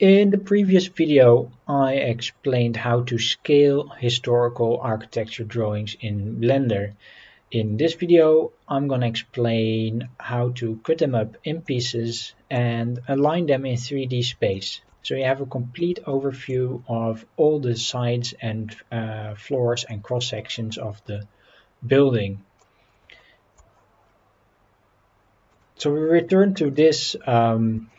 In the previous video, I explained how to scale historical architecture drawings in Blender. In this video, I'm going to explain how to cut them up in pieces and align them in 3D space. So you have a complete overview of all the sides and uh, floors and cross sections of the building. So we return to this um,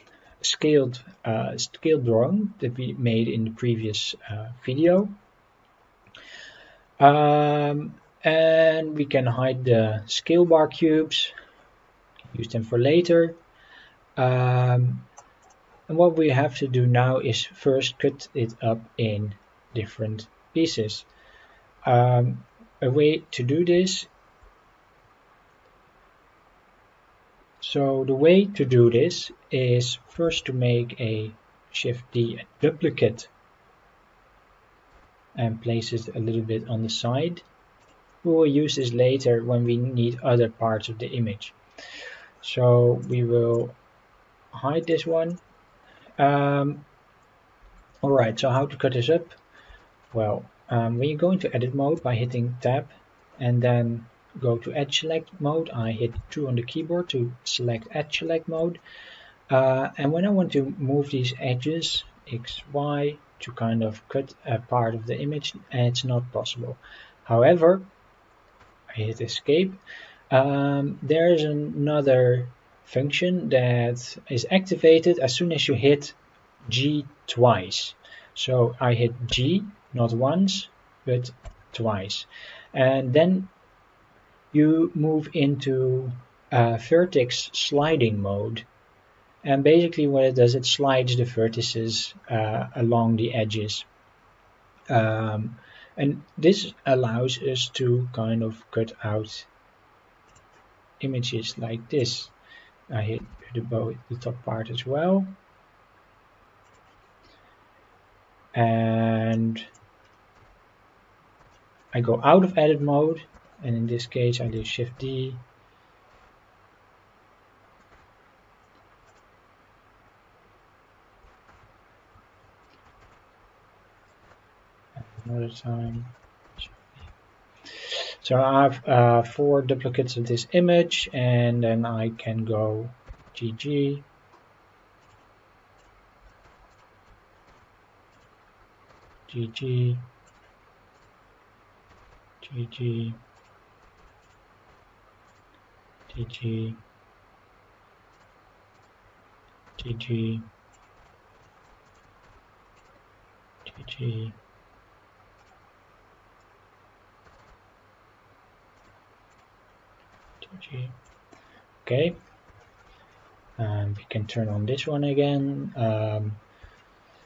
scaled uh, scaled drawing that we made in the previous uh, video. Um, and we can hide the scale bar cubes, use them for later. Um, and what we have to do now is first cut it up in different pieces. Um, a way to do this So the way to do this is first to make a Shift D duplicate and place it a little bit on the side. We will use this later when we need other parts of the image. So we will hide this one. Um, Alright, so how to cut this up? Well, um, when you go into edit mode by hitting tab and then go to edge select mode I hit 2 on the keyboard to select edge select mode. Uh, and when I want to move these edges X Y to kind of cut a part of the image it's not possible. However I hit escape. Um, there's another function that is activated as soon as you hit G twice. So I hit G not once but twice. And then you move into uh, vertex sliding mode. And basically what it does, it slides the vertices uh, along the edges. Um, and this allows us to kind of cut out images like this. I hit the, bow, the top part as well. And I go out of edit mode and in this case I do shift D. Another time so I have uh, four duplicates of this image and then I can go GG GG GG GG GG GG GG okay. And we can turn on this one again. Um,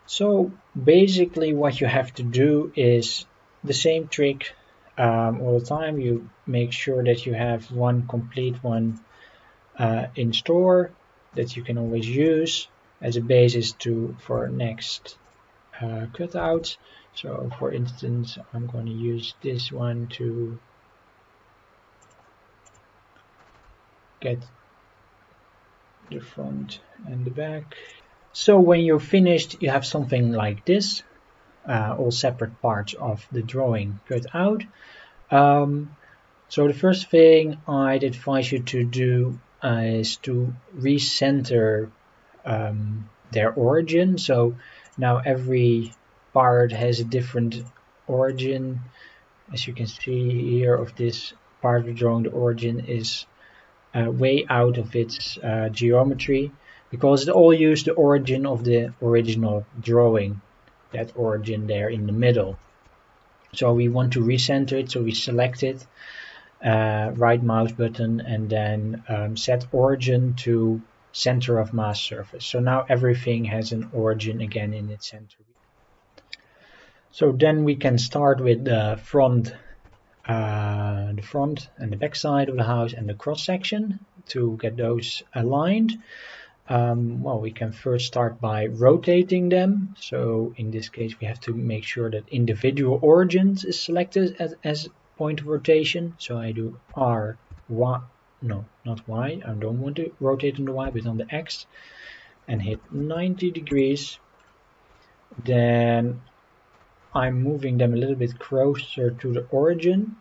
so basically what you have to do is the same trick um, all the time you make sure that you have one complete one uh, in store that you can always use as a basis to for next uh, cutout so for instance I'm going to use this one to get the front and the back. So when you're finished you have something like this uh, all separate parts of the drawing cut out. Um, so the first thing I'd advise you to do is to recenter um, their origin. So now every part has a different origin. As you can see here of this part of the drawing, the origin is uh, way out of its uh, geometry because it all used the origin of the original drawing that origin there in the middle. So we want to recenter it, so we select it, uh, right mouse button, and then um, set origin to center of mass surface. So now everything has an origin again in its center. So then we can start with the front, uh, the front and the back side of the house and the cross section to get those aligned. Um, well, we can first start by rotating them. So in this case, we have to make sure that individual origins is selected as, as point of rotation. So I do R, Y, no, not Y. I don't want to rotate on the Y, but on the X and hit 90 degrees. then I'm moving them a little bit closer to the origin.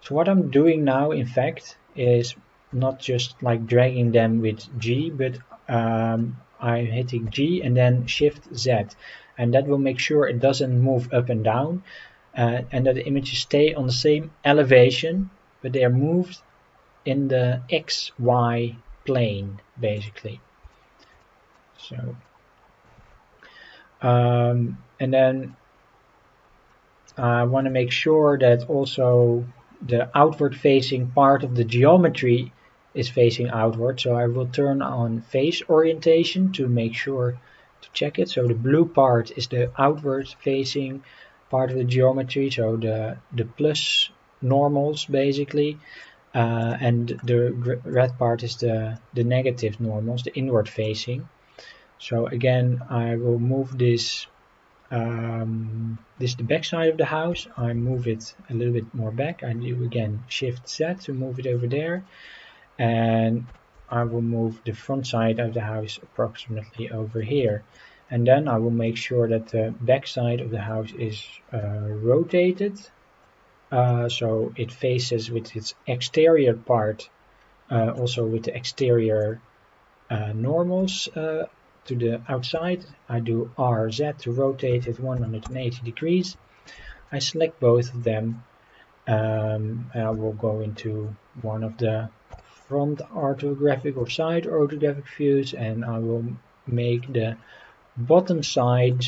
So what I'm doing now, in fact, is not just like dragging them with G, but um, I'm hitting G and then Shift Z. And that will make sure it doesn't move up and down uh, and that the images stay on the same elevation, but they are moved in the XY plane, basically. So, um, and then I want to make sure that also the outward facing part of the geometry is facing outward. So I will turn on face orientation to make sure to check it. So the blue part is the outward facing part of the geometry. So the, the plus normals basically. Uh, and the red part is the, the negative normals, the inward facing. So again, I will move this um, this the back side of the house. I move it a little bit more back. I do again Shift Z to move it over there. And I will move the front side of the house approximately over here. And then I will make sure that the back side of the house is uh, rotated. Uh, so it faces with its exterior part, uh, also with the exterior uh, normals uh, to the outside. I do RZ to rotate it 180 degrees. I select both of them um, and I will go into one of the front orthographic or side orthographic views and I will make the bottom side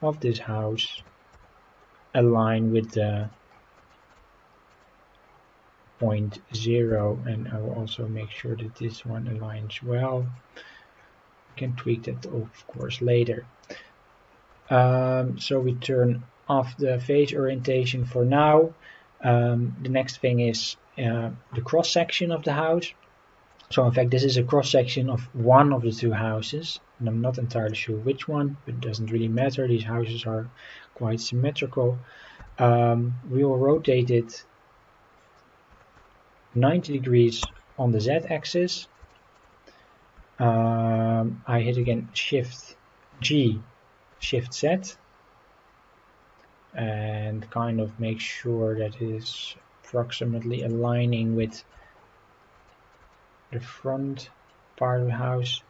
of this house align with the point zero and I will also make sure that this one aligns well can tweak that of course later. Um, so we turn off the face orientation for now. Um, the next thing is uh, the cross section of the house. So in fact this is a cross section of one of the two houses and I'm not entirely sure which one but it doesn't really matter these houses are quite symmetrical. Um, we will rotate it 90 degrees on the z-axis um, I hit again Shift G, Shift Z, and kind of make sure that is approximately aligning with the front part of the house.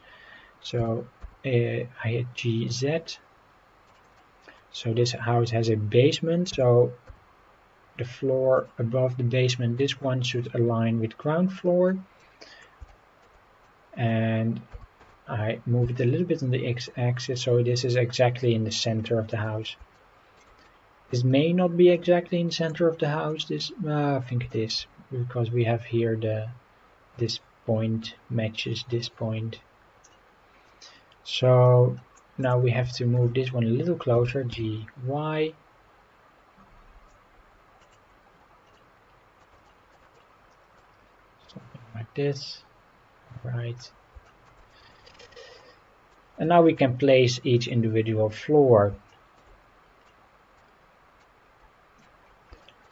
So uh, I hit GZ. So this house has a basement, so the floor above the basement, this one should align with ground floor and I move it a little bit on the x-axis so this is exactly in the center of the house. This may not be exactly in the center of the house, this uh, I think it is because we have here the this point matches this point. So now we have to move this one a little closer, G, Y, like this right and now we can place each individual floor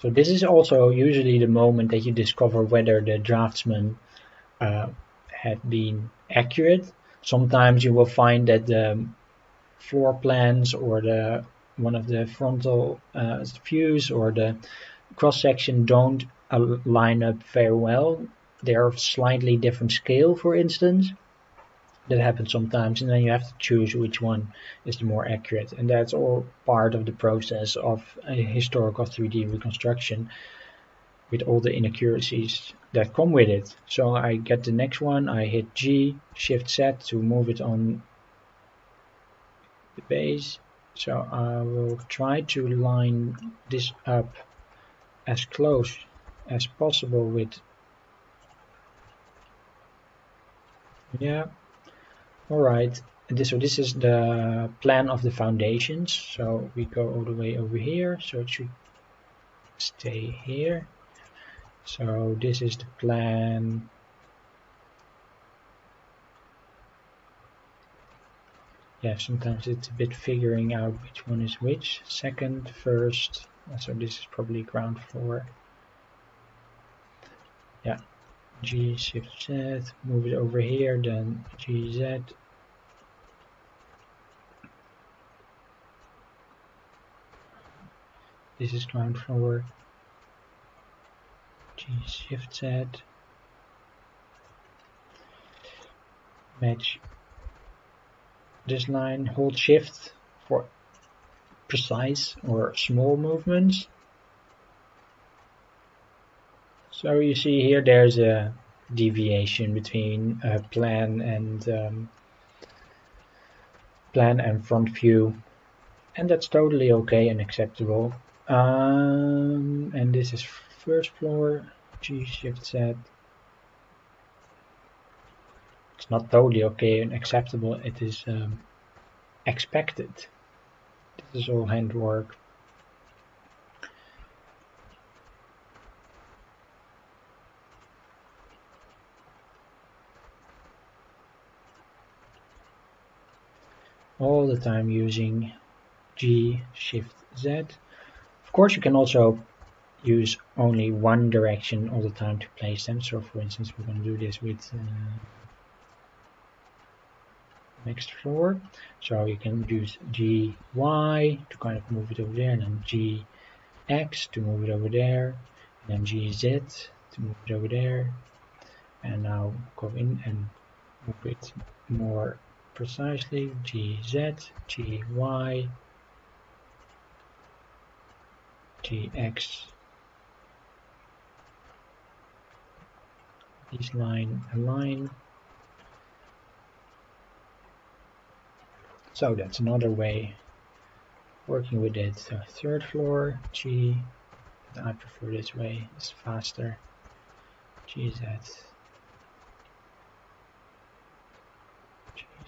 so this is also usually the moment that you discover whether the draftsman uh, had been accurate sometimes you will find that the floor plans or the one of the frontal uh, views or the cross section don't line up very well they're of slightly different scale, for instance. That happens sometimes, and then you have to choose which one is the more accurate. And that's all part of the process of a historical 3D reconstruction with all the inaccuracies that come with it. So I get the next one, I hit G, Shift Z to move it on the base. So I will try to line this up as close as possible with yeah all right. This so this is the plan of the foundations. So we go all the way over here. So it should stay here. So this is the plan. Yeah sometimes it's a bit figuring out which one is which. Second first. So this is probably ground floor. Yeah G shift Z, move it over here, then GZ. this is ground floor G shift Z. Match this line hold shift for precise or small movements so you see here there's a deviation between uh, plan and um, plan and front view. And that's totally okay and acceptable. Um, and this is first floor G shift Z. It's not totally okay and acceptable. It is um, expected. This is all handwork all the time using G shift Z. Of course you can also use only one direction all the time to place them. So for instance we're going to do this with uh, next floor. So you can use G Y to kind of move it over there and then G X to move it over there and then G Z to move it over there. And now go in and move it more precisely GZ, GY, GX. This line align. So that's another way working with it. So third floor, G, I prefer this way, it's faster. GZ.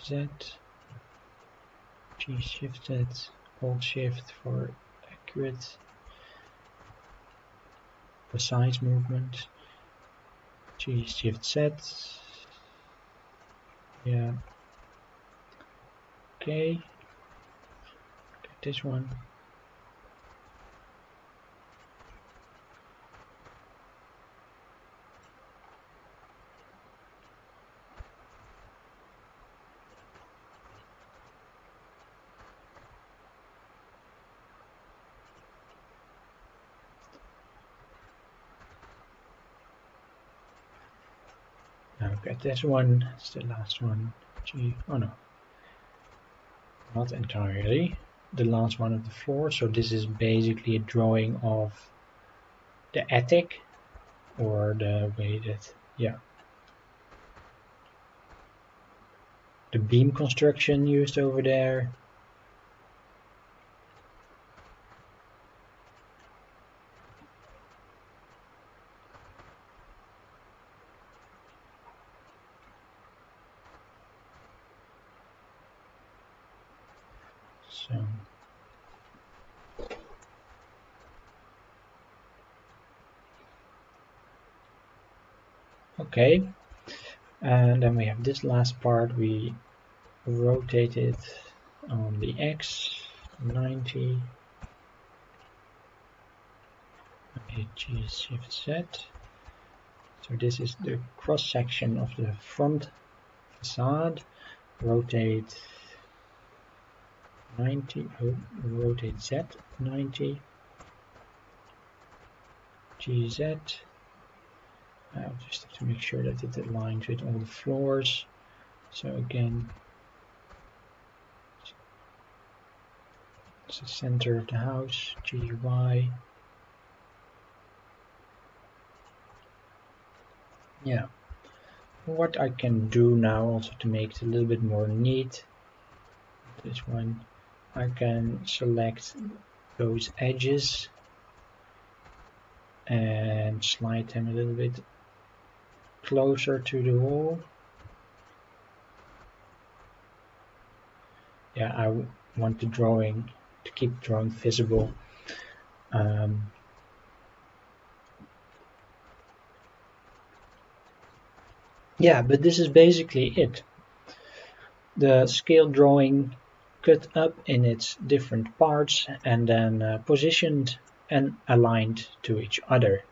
Z, G shift Z, hold shift for accurate, precise movement, G shift Z, yeah, okay, get this one. Okay, this one is the last one. G, oh no, not entirely. The last one of the floor. So this is basically a drawing of the attic or the way that, yeah. The beam construction used over there. Okay. And then we have this last part. We rotate it on the X 90 G shift Z. So this is the cross section of the front facade. Rotate 90 oh, rotate Z 90 GZ I'll uh, just have to make sure that it aligns with all the floors. So again it's the center of the house GY yeah. What I can do now also to make it a little bit more neat this one I can select those edges and slide them a little bit closer to the wall. Yeah, I want the drawing to keep drawing visible. Um, yeah, but this is basically it. The scale drawing cut up in its different parts and then uh, positioned and aligned to each other.